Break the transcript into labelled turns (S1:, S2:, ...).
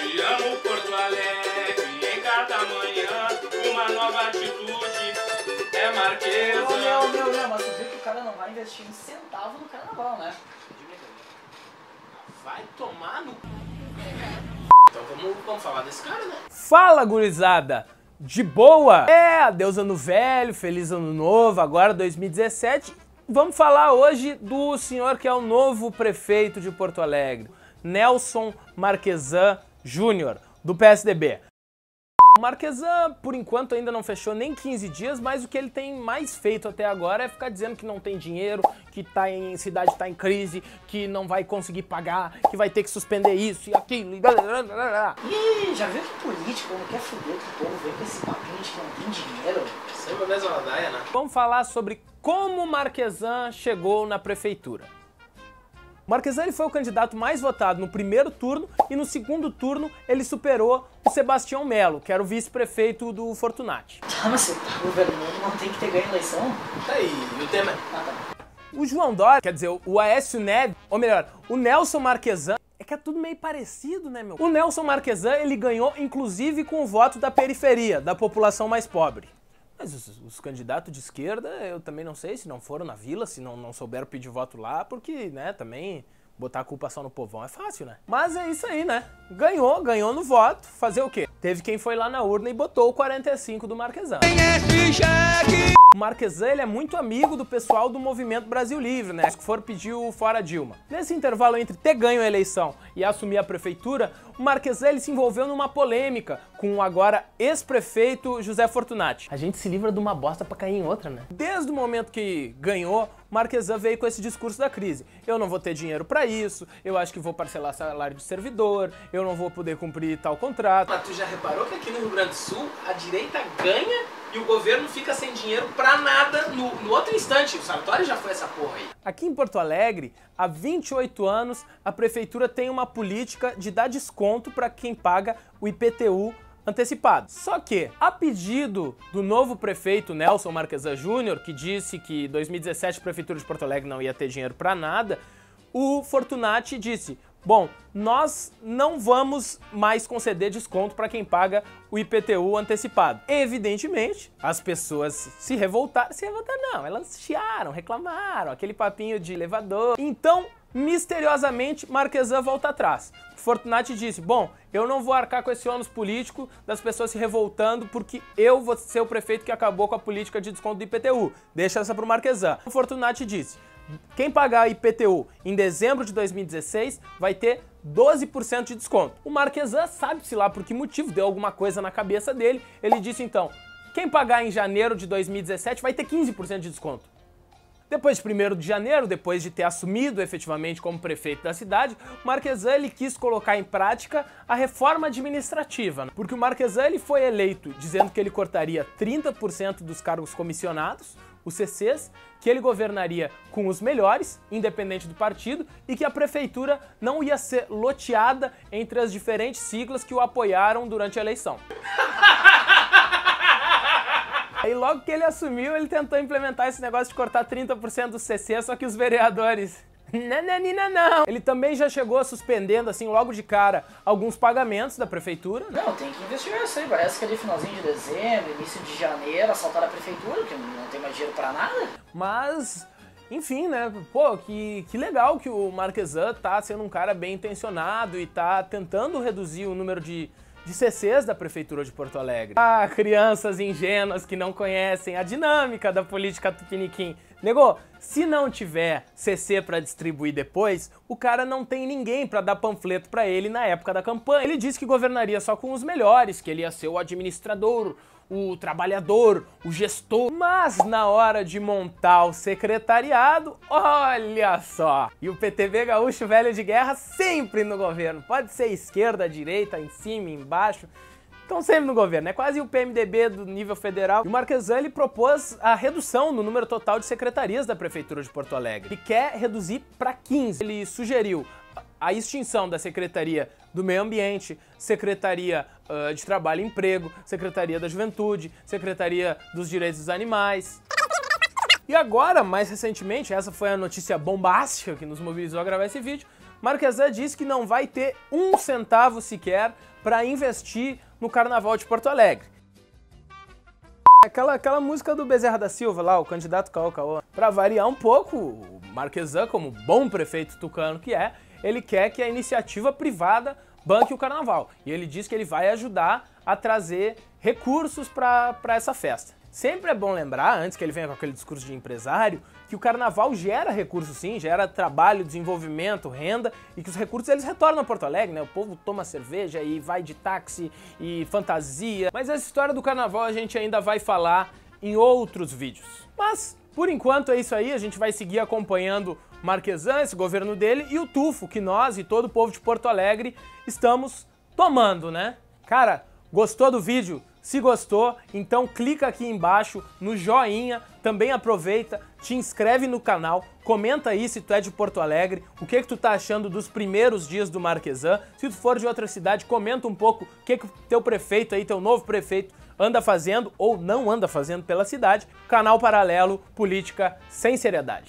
S1: Te amo, Porto Alegre, em cada manhã, uma nova atitude é Marquesa.
S2: Ô, meu, meu, meu, mas tu viu que o cara não vai investir um centavo no carnaval, né?
S1: Vai tomar no. Então vamos, vamos falar desse cara, né?
S3: Fala, gurizada! De boa? É, adeus ano velho, feliz ano novo, agora 2017. Vamos falar hoje do senhor que é o novo prefeito de Porto Alegre, Nelson Marquesan Júnior, do PSDB. O Marquesan, por enquanto, ainda não fechou nem 15 dias, mas o que ele tem mais feito até agora é ficar dizendo que não tem dinheiro, que tá em cidade está em crise, que não vai conseguir pagar, que vai ter que suspender isso e aquilo. E blá, blá, blá, blá.
S2: Ih, já viu que político não quer foder que o povo vem com esse papinho de que não tem dinheiro?
S1: Sempre a mesma ladaia, né?
S3: Vamos falar sobre como Marquesan chegou na prefeitura. Marquesan ele foi o candidato mais votado no primeiro turno e no segundo turno ele superou o Sebastião Melo, que era o vice-prefeito do Fortunati.
S2: Tá, mas você tá governando, não tem que ter ganho a eleição?
S1: Tá aí, o tema?
S2: Ah, tá.
S3: O João Dória, quer dizer, o Aécio Neves, ou melhor, o Nelson Marquesan, é que é tudo meio parecido, né, meu? O Nelson Marquesan, ele ganhou inclusive com o voto da periferia, da população mais pobre. Mas os, os candidatos de esquerda, eu também não sei se não foram na vila, se não, não souberam pedir voto lá, porque, né, também botar a culpa só no povão é fácil, né? Mas é isso aí, né? Ganhou, ganhou no voto, fazer o quê? Teve quem foi lá na urna e botou o 45 do Marquesan. O Marquesan ele é muito amigo do pessoal do Movimento Brasil Livre, né? Que for pedir o fora Dilma. Nesse intervalo entre ter ganho a eleição e assumir a prefeitura, o Marquesan ele se envolveu numa polêmica com o agora ex-prefeito José Fortunati. A gente se livra de uma bosta pra cair em outra, né? Desde o momento que ganhou, Marquesan veio com esse discurso da crise. Eu não vou ter dinheiro para isso, eu acho que vou parcelar salário de servidor, eu não vou poder cumprir tal contrato.
S1: Mas tu já reparou que aqui no Rio Grande do Sul a direita ganha e o governo fica sem dinheiro pra nada no, no outro instante? O Sartori já foi essa porra aí.
S3: Aqui em Porto Alegre, há 28 anos, a prefeitura tem uma política de dar desconto para quem paga o IPTU antecipado. Só que, a pedido do novo prefeito Nelson Marquesan Júnior, que disse que 2017 a prefeitura de Porto Alegre não ia ter dinheiro para nada, o Fortunati disse: "Bom, nós não vamos mais conceder desconto para quem paga o IPTU antecipado". Evidentemente, as pessoas se revoltaram, se revoltaram não, elas chiaram, reclamaram, aquele papinho de elevador. Então, misteriosamente, Marquesan volta atrás. Fortunati disse: Bom, eu não vou arcar com esse ônus político das pessoas se revoltando porque eu vou ser o prefeito que acabou com a política de desconto do IPTU. Deixa essa Marquesan. O Fortunati disse: quem pagar IPTU em dezembro de 2016 vai ter 12% de desconto. O Marquesan sabe-se lá por que motivo, deu alguma coisa na cabeça dele. Ele disse então: quem pagar em janeiro de 2017 vai ter 15% de desconto. Depois de 1 de janeiro, depois de ter assumido efetivamente como prefeito da cidade, o Marquesan ele quis colocar em prática a reforma administrativa, né? porque o Marquesan ele foi eleito dizendo que ele cortaria 30% dos cargos comissionados, os CCs, que ele governaria com os melhores, independente do partido, e que a prefeitura não ia ser loteada entre as diferentes siglas que o apoiaram durante a eleição. Aí logo que ele assumiu, ele tentou implementar esse negócio de cortar 30% do CC, só que os vereadores. Nananina não! Ele também já chegou suspendendo, assim, logo de cara, alguns pagamentos da prefeitura. né?
S2: Não, tem que investigar isso aí. Parece que ali finalzinho de dezembro, início de janeiro, assaltaram a prefeitura, que não tem mais dinheiro pra nada.
S3: Mas, enfim, né? Pô, que, que legal que o Marquesan tá sendo um cara bem intencionado e tá tentando reduzir o número de, de CCs da Prefeitura de Porto Alegre. Ah, crianças ingênuas que não conhecem a dinâmica da política tupiniquim. Negou, se não tiver CC pra distribuir depois, o cara não tem ninguém pra dar panfleto pra ele na época da campanha. Ele disse que governaria só com os melhores, que ele ia ser o administrador, o trabalhador, o gestor. Mas na hora de montar o secretariado, olha só! E o PTB gaúcho velho de guerra sempre no governo. Pode ser esquerda, direita, em cima, embaixo. Estão sempre no governo, é quase o PMDB do nível federal. E o Marquesan ele propôs a redução no número total de secretarias da Prefeitura de Porto Alegre. Ele quer reduzir para 15. Ele sugeriu a extinção da Secretaria do Meio Ambiente, Secretaria uh, de Trabalho e Emprego, Secretaria da Juventude, Secretaria dos Direitos dos Animais. E agora, mais recentemente, essa foi a notícia bombástica que nos mobilizou a gravar esse vídeo, Marquesan disse que não vai ter um centavo sequer para investir no Carnaval de Porto Alegre. Aquela, aquela música do Bezerra da Silva lá, o candidato Caô Caô. Para variar um pouco, o Marquesan, como bom prefeito tucano que é, ele quer que a iniciativa privada banque o carnaval. E ele diz que ele vai ajudar a trazer recursos para essa festa. Sempre é bom lembrar, antes que ele venha com aquele discurso de empresário, que o carnaval gera recursos sim, gera trabalho, desenvolvimento, renda e que os recursos eles retornam a Porto Alegre, né? O povo toma cerveja e vai de táxi e fantasia. Mas essa história do carnaval a gente ainda vai falar em outros vídeos. Mas por enquanto é isso aí, a gente vai seguir acompanhando Marquesan, esse governo dele, e o tufo que nós e todo o povo de Porto Alegre estamos tomando, né? Cara, gostou do vídeo? Se gostou, então clica aqui embaixo no joinha, também aproveita, te inscreve no canal, comenta aí se tu é de Porto Alegre, o que que tu tá achando dos primeiros dias do Marquesan. Se tu for de outra cidade, comenta um pouco o que que teu prefeito aí, teu novo prefeito, anda fazendo ou não anda fazendo pela cidade. Canal Paralelo, política sem seriedade.